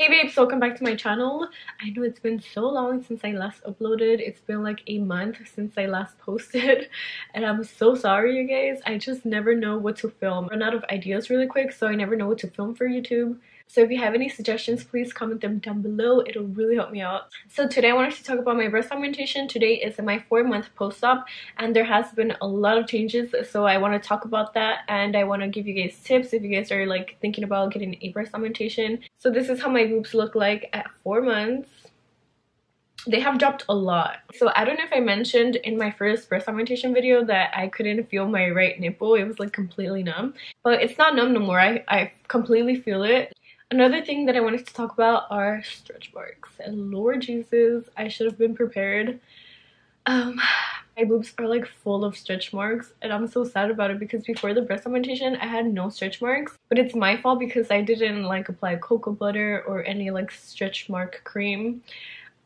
Hey babes, welcome back to my channel. I know it's been so long since I last uploaded. It's been like a month since I last posted and I'm so sorry you guys. I just never know what to film. I run out of ideas really quick so I never know what to film for YouTube. So if you have any suggestions, please comment them down below. It'll really help me out. So today I wanted to talk about my breast augmentation. Today is my four month post-op and there has been a lot of changes. So I want to talk about that and I want to give you guys tips if you guys are like thinking about getting a breast augmentation. So this is how my boobs look like at four months they have dropped a lot so i don't know if i mentioned in my first breast augmentation video that i couldn't feel my right nipple it was like completely numb but it's not numb no more i i completely feel it Another thing that I wanted to talk about are stretch marks. And Lord Jesus, I should have been prepared. Um, my boobs are like full of stretch marks and I'm so sad about it because before the breast augmentation I had no stretch marks. But it's my fault because I didn't like apply cocoa butter or any like stretch mark cream.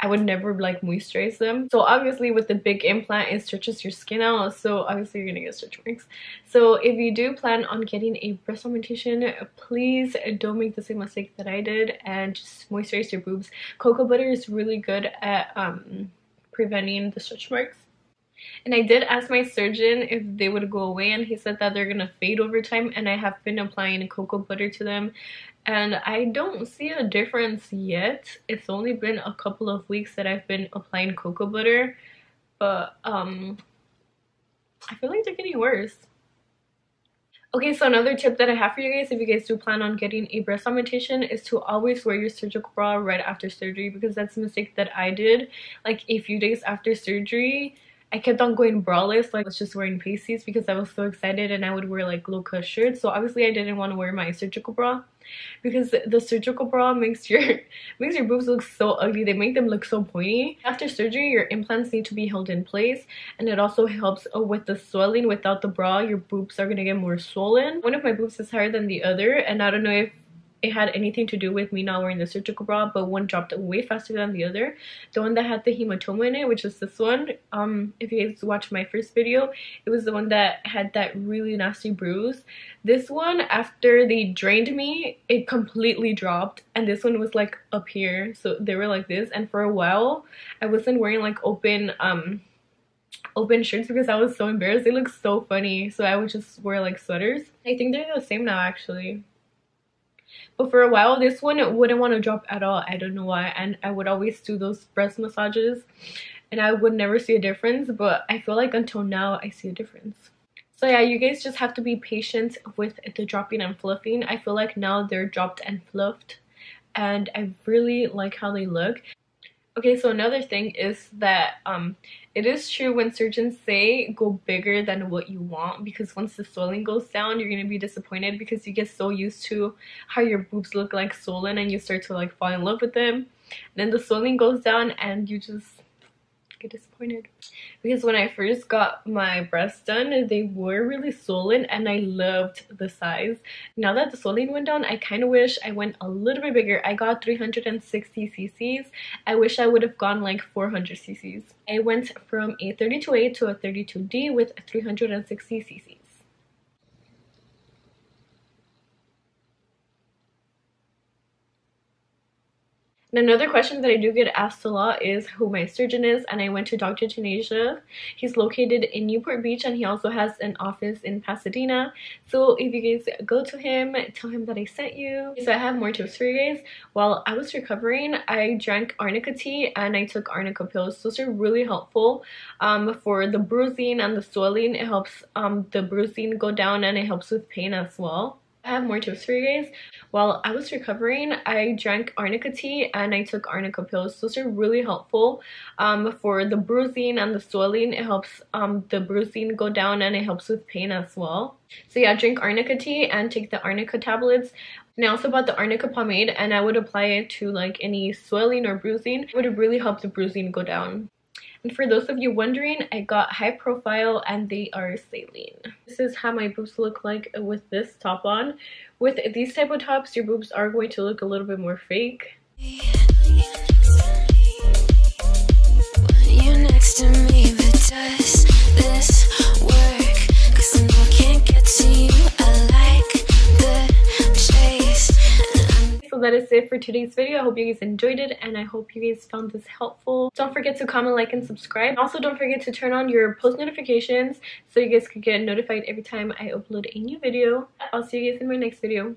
I would never like moisturize them. So obviously with the big implant, it stretches your skin out. So obviously you're gonna get stretch marks. So if you do plan on getting a breast augmentation, please don't make the same mistake that I did and just moisturize your boobs. Cocoa butter is really good at um, preventing the stretch marks. And I did ask my surgeon if they would go away and he said that they're gonna fade over time and I have been applying cocoa butter to them and I don't see a difference yet. It's only been a couple of weeks that I've been applying cocoa butter, but um, I feel like they're getting worse. Okay, so another tip that I have for you guys if you guys do plan on getting a breast augmentation is to always wear your surgical bra right after surgery because that's a mistake that I did. Like a few days after surgery, I kept on going braless, like I was just wearing pasties because I was so excited and I would wear like low cut shirts. So obviously I didn't want to wear my surgical bra because the surgical bra makes your makes your boobs look so ugly. They make them look so pointy. After surgery your implants need to be held in place and it also helps uh, with the swelling. Without the bra your boobs are gonna get more swollen. One of my boobs is higher than the other and i don't know if it had anything to do with me not wearing the surgical bra but one dropped way faster than the other the one that had the hematoma in it which is this one um if you guys watched my first video it was the one that had that really nasty bruise this one after they drained me it completely dropped and this one was like up here so they were like this and for a while i wasn't wearing like open um open shirts because I was so embarrassed. They look so funny. So I would just wear like sweaters. I think they're the same now actually. But for a while, this one wouldn't want to drop at all. I don't know why. And I would always do those breast massages. And I would never see a difference. But I feel like until now, I see a difference. So yeah, you guys just have to be patient with the dropping and fluffing. I feel like now they're dropped and fluffed. And I really like how they look. Okay, so another thing is that um, it is true when surgeons say go bigger than what you want because once the swelling goes down, you're gonna be disappointed because you get so used to how your boobs look like swollen and you start to like fall in love with them. And then the swelling goes down and you just get disappointed. Because when I first got my breasts done they were really swollen and I loved the size. Now that the swelling went down I kind of wish I went a little bit bigger. I got 360 cc's I wish I would have gone like 400 cc's I went from a 32A to a 32D with 360 cc's And another question that I do get asked a lot is who my surgeon is and I went to Dr. Taneja. He's located in Newport Beach and he also has an office in Pasadena. So if you guys go to him, tell him that I sent you. So I have more tips for you guys. While I was recovering, I drank arnica tea and I took arnica pills. Those are really helpful um, for the bruising and the swelling. It helps um, the bruising go down and it helps with pain as well. I have more tips for you guys. While I was recovering, I drank arnica tea and I took arnica pills. Those are really helpful um, for the bruising and the swelling. It helps um, the bruising go down and it helps with pain as well. So yeah, drink arnica tea and take the arnica tablets. And I also bought the arnica pomade and I would apply it to like any swelling or bruising. It would really help the bruising go down. And for those of you wondering, I got high profile and they are saline. This is how my boobs look like with this top on. With these type of tops, your boobs are going to look a little bit more fake. that is it for today's video. I hope you guys enjoyed it and I hope you guys found this helpful. Don't forget to comment, like, and subscribe. Also, don't forget to turn on your post notifications so you guys can get notified every time I upload a new video. I'll see you guys in my next video.